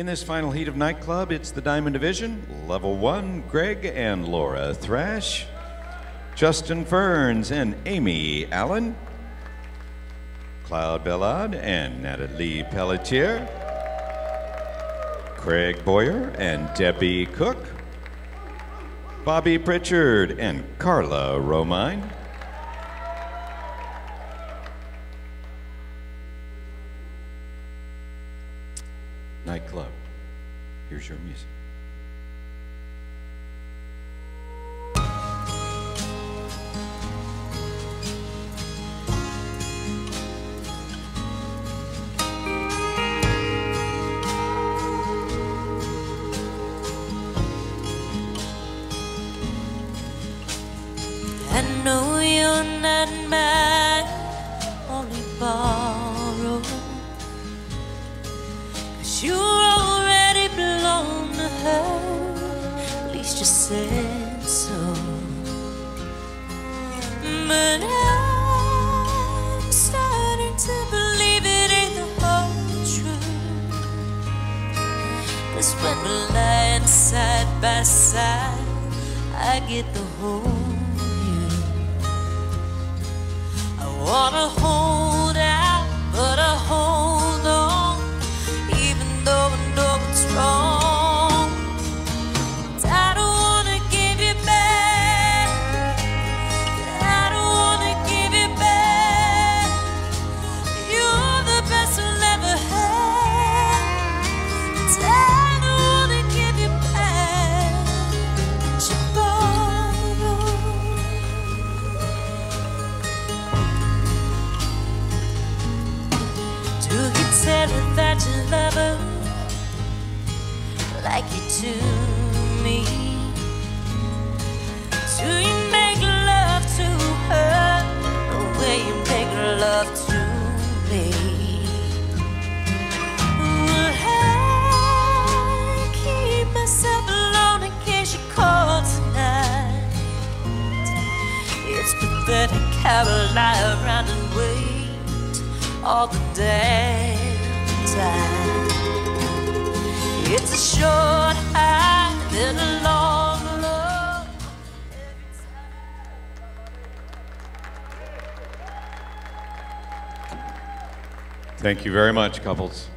In this final heat of nightclub, it's the Diamond Division. Level one, Greg and Laura Thrash, Justin Ferns and Amy Allen, Cloud Bellad and Natalie Pelletier, Craig Boyer and Debbie Cook, Bobby Pritchard and Carla Romine. Nightclub. Here's your music. You're not mine, only borrowed. Cause you already belong to her, at least you said so. But I'm starting to believe it ain't the whole truth. Cause when we're lying side by side, I get the whole I wanna like you do me? Do you make love to her the way you make love to me? Will I keep myself alone in case you call tonight? It's pathetic how I lie around and wait all the damn Thank you very much, couples.